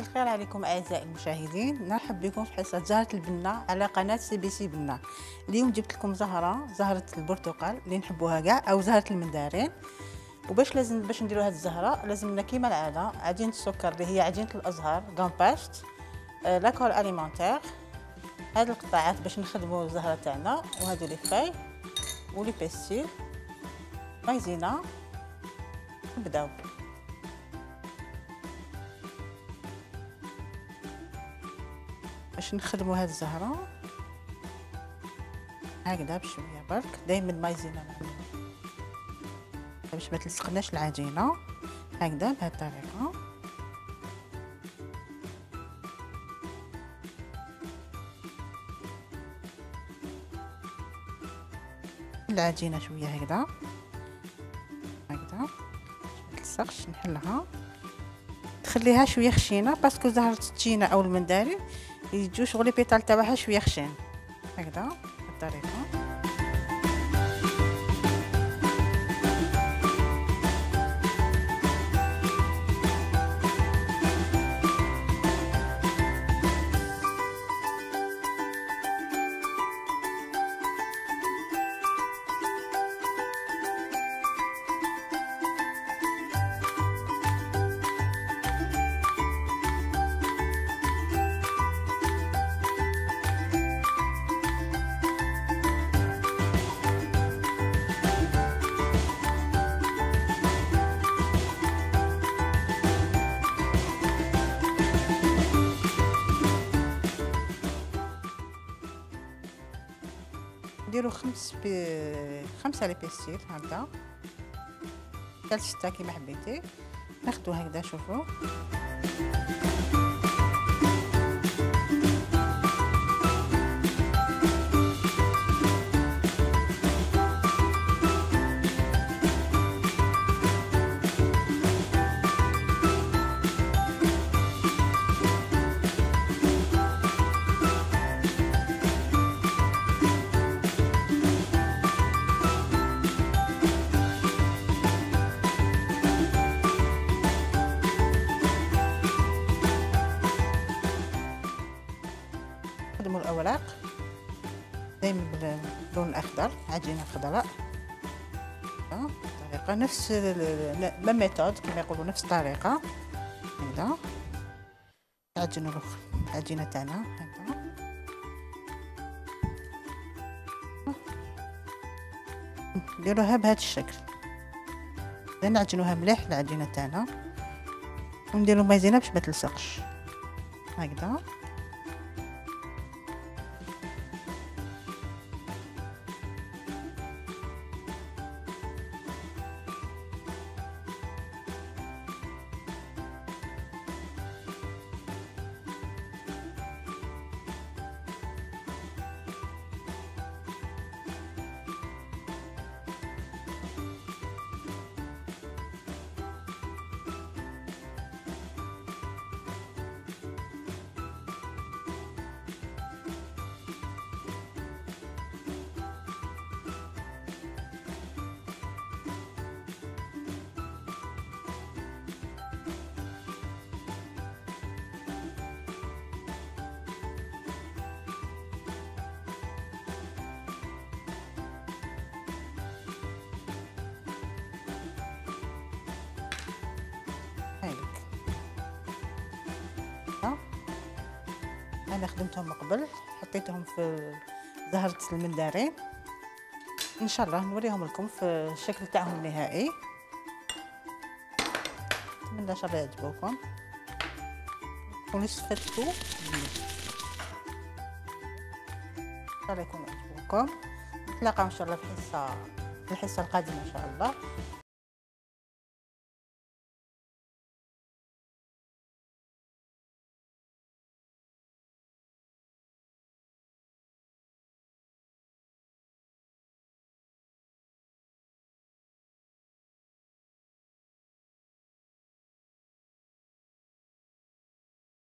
الخير عليكم أعزائي المشاهدين. نرحب بكم في حصة زهرة البنه على قناة CBC بنه اليوم جبت لكم زهرة زهرة البرتقال اللي نحبوها كاع أو زهرة المندارين. وباش لازم باش نديروا هذه الزهرة لازم لنا كيما العادة عجينة السكر اللي هي عجينة الازهار gum paste آه la colle alimentaire. هاد القطاعات باش نخدموا الزهرة تاعنا وهادو les feuilles و les pistils Maïzena. نبداو. باش نخدموا هاد الزهرة. هكذا بشويه برك. دائما مايزينا باش ما تلصقناش العجينة. هكذا بهذه الطريقة. العجينة شوية هكذا. هكذا. ما تلصقش نحلها. تخليها شوية خشينة parce que زهره التشينه أو المندارين يجو شغل pétales تاعها شوية خشين هكذا؟ بالطريقة نديرو خمس بي... خمسة les pistils هكذا. حتى ستة كيما حبيتي. ناخدو هكذا شوفو. نخدموا الأوراق. دائما باللون الأخضر عجينة خضراء. طريقة نفس لا ميثود كما يقولوا نفس الطريقة. هكذا. نعجنوا العجينه تاعنا نديروها بهذا الشكل. نعجنوها مليح العجينة تاعنا ونديرو مايزينا باش ما تلصقش. هكذا. أنا خدمتهم قبل حطيتهم في زهرة المندارين. إن شاء الله نوريهم لكم في الشكل تاعهم النهائي. نتمنى إن شاء الله يعجبوكم. تكونوا استفدتوا إن شاء الله يكونوا عجبوكم نتلاقاو إن شاء الله في الحصة في الحصة القادمة إن شاء الله.